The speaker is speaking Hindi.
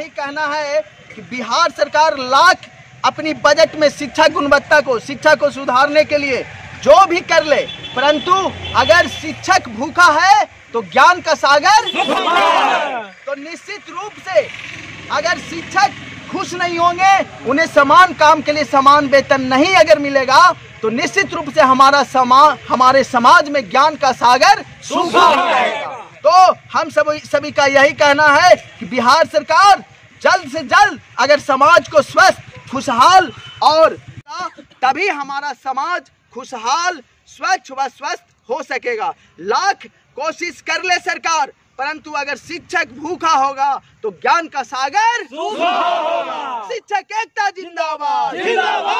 कहना है कि बिहार सरकार लाख अपनी बजट में शिक्षा गुणवत्ता को, शिक्षा को सुधारने के लिए जो भी कर ले, परंतु अगर शिक्षक भूखा है तो ज्ञान का सागर तो निश्चित रूप से अगर शिक्षक खुश नहीं होंगे, उन्हें समान काम के लिए समान वेतन नहीं अगर मिलेगा तो निश्चित रूप से हमारा समाज हमारे समाज में ज्ञान का सागर सूखा हो जाएगा तो हम सब सभी का यही कहना है कि बिहार सरकार जल्द से जल्द अगर समाज को स्वस्थ खुशहाल और तभी हमारा समाज खुशहाल स्वच्छ व स्वस्थ हो सकेगा। लाख कोशिश कर ले सरकार परंतु अगर शिक्षक भूखा होगा तो ज्ञान का सागर जिंदाबाद शिक्षक एकता जिंदाबाद। जिंदाबाद।